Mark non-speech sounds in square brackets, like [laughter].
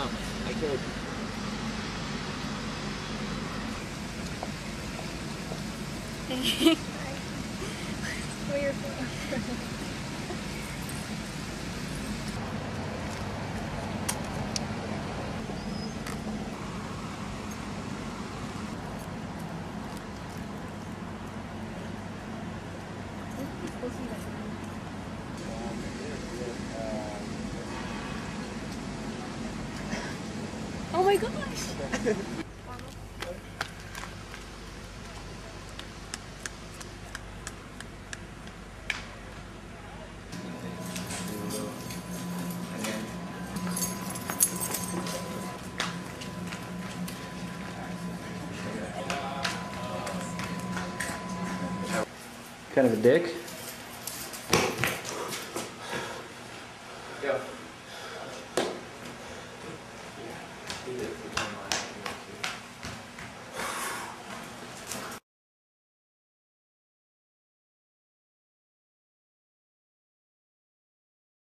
up. I could. [laughs] Where? [laughs] my gosh! Kind of a dick. Go.